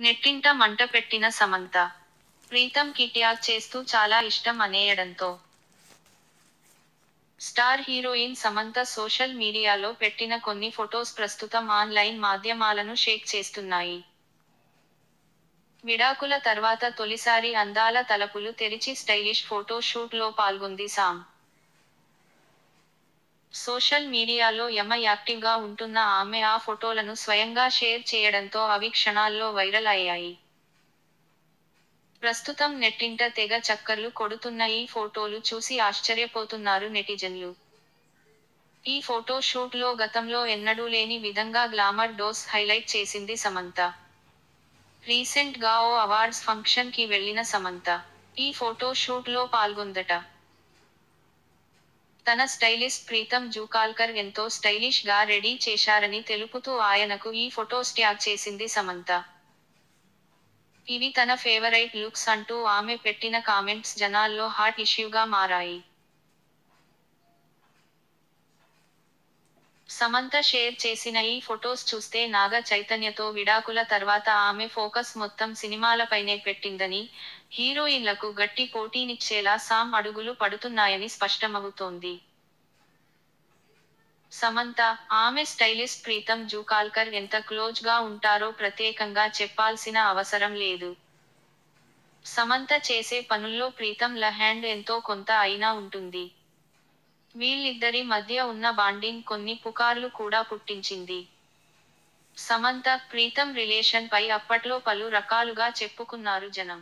నెట్టింట మంట పెట్టిన సమంత. ప్రీతం కి ట్యాగ్ చేస్తూ చాలా ఇష్టం అనేయడంతో. స్టార్ హీరోయిన్ సమంత సోషల్ మీడియాలో పెట్టిన కొన్ని ఫొటోస్ ప్రస్తుతం ఆన్లైన్ మాధ్యమాలను షేక్ చేస్తున్నాయి. విడాకుల తర్వాత తొలిసారి అందాల తలుపులు తెరిచి స్టైలిష్ ఫోటో పాల్గొంది సామ్. సోషల్ మీడియాలో యమ యాక్టివ్గా ఉంటున్న ఆమె ఆ ఫోటోలను స్వయంగా షేర్ చేయడంతో అవి క్షణాల్లో వైరల్ అయ్యాయి. ప్రస్తుతం నెట్టింట తెగ చక్కర్లు కొడుతున్న ఈ ఫోటోలు చూసి ఆశ్చర్యపోతున్నారు నెటిజన్లు. ఈ ఫోటో షూట్లో గతంలో ఎన్నడూ లేని విధంగా గ్లామర్ డోస్ హైలైట్ చేసింది సమంత. రీసెంట్గా ఓ అవార్డ్స్ ఫంక్షన్కి వెళ్ళిన సమంత. ఈ ఫోటో షూట్లో పాల్గొందట. తన స్టైలిస్ట్ ప్రీతం జూకాల్కర్ ఎంతో స్టైలిష్గా రెడీ చేశారని తెలుపుతూ ఆయనకు ఈ ఫొటోస్ ట్యాగ్ చేసింది సమంత. ఇవి తన ఫేవరైట్ లుక్స్ అంటూ ఆమె పెట్టిన కామెంట్స్ జనాల్లో హాట్ ఇష్యూగా మారాయి. సమంత షేర్ చేసిన ఈ ఫొటోస్ చూస్తే నాగ చైతన్యతో విడాకుల తర్వాత ఆమె ఫోకస్ మొత్తం సినిమాలపైనే పెట్టిందని హీరోయిన్లకు గట్టి పోటీనిచ్చేలా సామ్ అడుగులు పడుతున్నాయని స్పష్టమవుతోంది. సమంత ఆమె స్టైలిస్ట్ ప్రీతం జూకాల్కర్ ఎంత క్లోజ్గా ఉంటారో ప్రత్యేకంగా చెప్పాల్సిన అవసరం లేదు. సమంత చేసే పనుల్లో ప్రీతం ల హ్యాండ్ ఎంతో కొంత అయినా ఉంటుంది. వీళ్ళిద్దరి మధ్య ఉన్న బాండింగ్ కొన్ని పుకార్లు కూడా పుట్టించింది. సమంత ప్రీతం రిలేషన్ పై అప్పట్లో పలు రకాలుగా చెప్పుకున్నారు జనం.